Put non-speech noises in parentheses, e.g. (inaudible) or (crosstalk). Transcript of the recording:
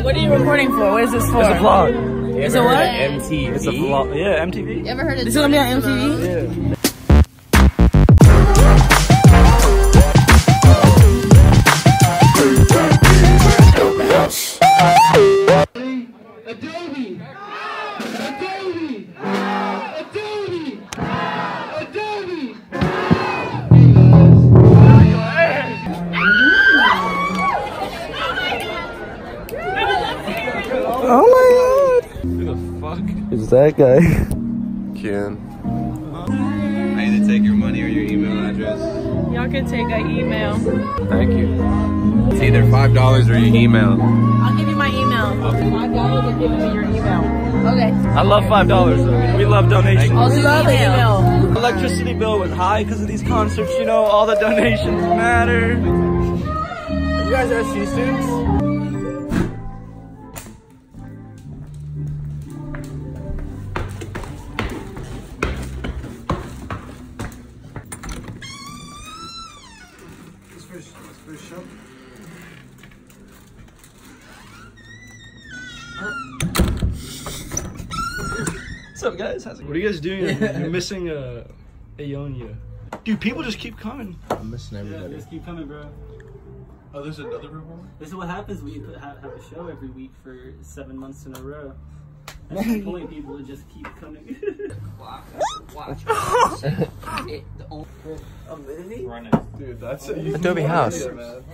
Like, what are you recording for? What is this for? It's a vlog. It's a what? MTV. It's a vlog. Yeah, MTV. You ever heard of This is gonna be on MTV? Yeah. Oh my god. Who the fuck is that guy? Ken. I either take your money or your email address. Y'all can take an email. Thank you. It's either five dollars or your email. I'll give you my email. Five dollars and give me your email. Okay. I love five dollars. We love donations. I'll do love the email. Electricity bill was high because of these concerts. You know, all the donations matter. You guys SC students? What's up, guys? How's it What are you guys doing? You're (laughs) missing uh, Aonia. Dude, people just keep coming. I'm missing Yeah, everybody. just keep coming, bro. Oh, there's another performer? This is what happens when you put, have, have a show every week for seven months in a row. That's (laughs) the point, people just keep coming. (laughs) Dude, that's a Adobe House. man.